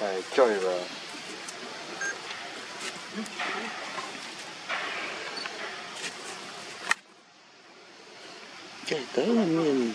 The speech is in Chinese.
哎，叫一个。这得了面。